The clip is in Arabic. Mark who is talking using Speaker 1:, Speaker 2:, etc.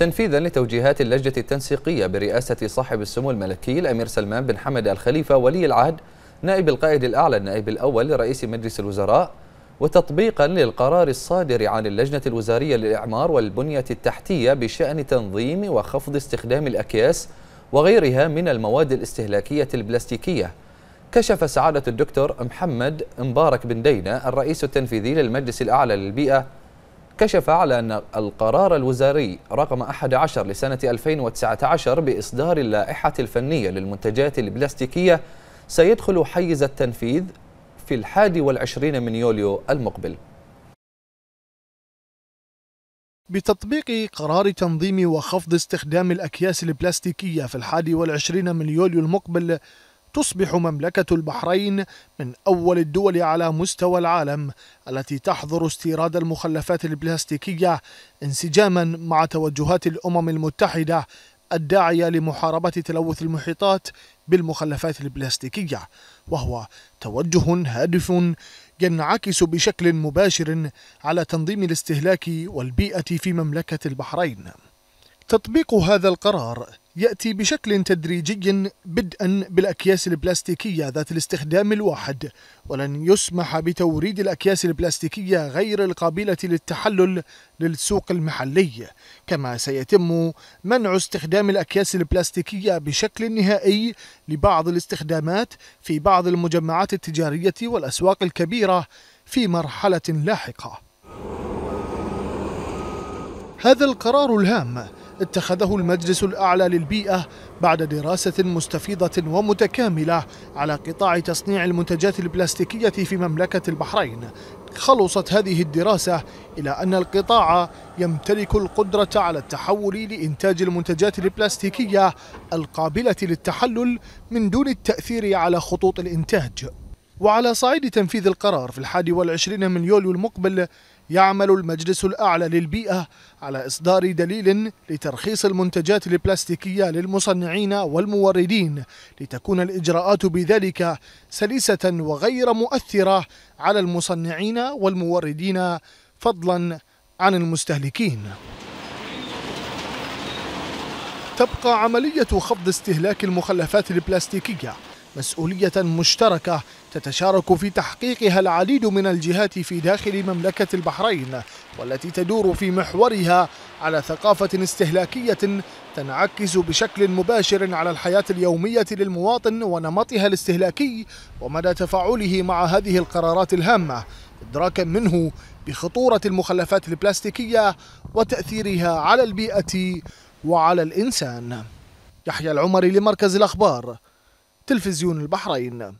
Speaker 1: تنفيذا لتوجيهات اللجنة التنسيقية برئاسة صاحب السمو الملكي الأمير سلمان بن حمد الخليفة ولي العهد نائب القائد الأعلى النائب الأول لرئيس مجلس الوزراء وتطبيقا للقرار الصادر عن اللجنة الوزارية للإعمار والبنية التحتية بشأن تنظيم وخفض استخدام الأكياس وغيرها من المواد الاستهلاكية البلاستيكية. كشف سعادة الدكتور محمد مبارك بن دينا الرئيس التنفيذي للمجلس الأعلى للبيئة كشف على أن القرار الوزاري رقم 11 لسنة 2019 بإصدار اللائحة الفنية للمنتجات البلاستيكية سيدخل حيز التنفيذ في الحادي والعشرين من يوليو المقبل.
Speaker 2: بتطبيق قرار تنظيم وخفض استخدام الأكياس البلاستيكية في الحادي والعشرين من يوليو المقبل تصبح مملكة البحرين من أول الدول على مستوى العالم التي تحظر استيراد المخلفات البلاستيكية انسجاما مع توجهات الأمم المتحدة الداعية لمحاربة تلوث المحيطات بالمخلفات البلاستيكية. وهو توجه هادف ينعكس بشكل مباشر على تنظيم الاستهلاك والبيئة في مملكة البحرين. تطبيق هذا القرار يأتي بشكل تدريجي بدءا بالأكياس البلاستيكية ذات الاستخدام الواحد ولن يسمح بتوريد الأكياس البلاستيكية غير القابلة للتحلل للسوق المحلي. كما سيتم منع استخدام الأكياس البلاستيكية بشكل نهائي لبعض الاستخدامات في بعض المجمعات التجارية والأسواق الكبيرة في مرحلة لاحقة. هذا القرار الهام اتخذه المجلس الأعلى للبيئة بعد دراسة مستفيضة ومتكاملة على قطاع تصنيع المنتجات البلاستيكية في مملكة البحرين. خلصت هذه الدراسة إلى أن القطاع يمتلك القدرة على التحول لإنتاج المنتجات البلاستيكية القابلة للتحلل من دون التأثير على خطوط الإنتاج. وعلى صعيد تنفيذ القرار في الحادي والعشرين من يوليو المقبل يعمل المجلس الأعلى للبيئة على إصدار دليل لترخيص المنتجات البلاستيكية للمصنعين والموردين لتكون الإجراءات بذلك سلسة وغير مؤثرة على المصنعين والموردين فضلا عن المستهلكين. تبقى عملية خفض استهلاك المخلفات البلاستيكية مسؤولية مشتركة تتشارك في تحقيقها العديد من الجهات في داخل مملكة البحرين والتي تدور في محورها على ثقافة استهلاكية تنعكس بشكل مباشر على الحياة اليومية للمواطن ونمطها الاستهلاكي ومدى تفاعله مع هذه القرارات الهامة. إدراكا منه بخطورة المخلفات البلاستيكية وتأثيرها على البيئة وعلى الإنسان. يحيى العمري لمركز الأخبار. تلفزيون البحرين.